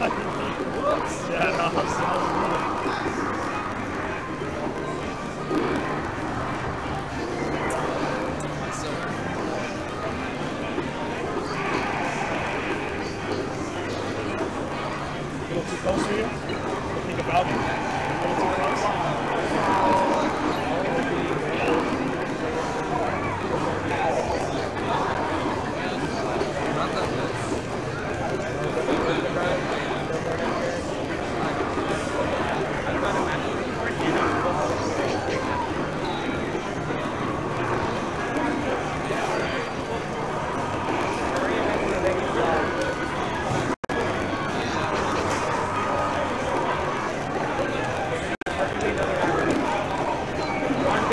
A little too close for you? Think about me?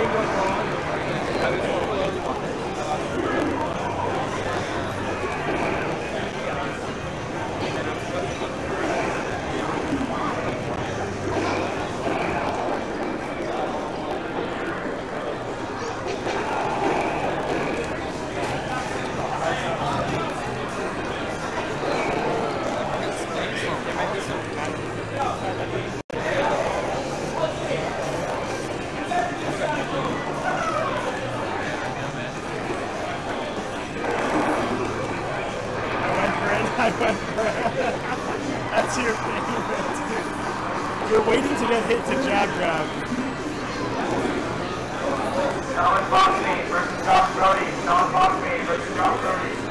I That's your favorite. You're waiting to get hit to jab grab. Sean Foxby versus Josh Brody. Sean Foxby versus Josh Brody.